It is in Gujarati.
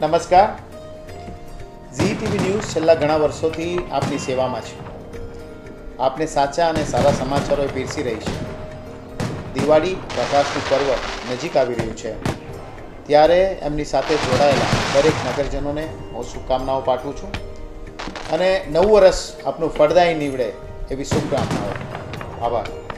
નમસ્કાર. ઝી ટીવી ન્યૂઝ છેલ્લા ઘણા વર્ષોથી આપની સેવામાં છે. આપને સાચા અને સારા સમાચારો પીરસી રહી છે. દિવાળી, પ્રકાશનું પર્વ નજીક આવી રહ્યું છે. ત્યારે એમની સાથે જોડાયેલા દરેક નગરજનોને હું શુભકામનાઓ પાઠવું છું. અને નવું વર્ષ આપનું ફળદાયી નીવડે એવી શુભકામનાઓ. આભાર.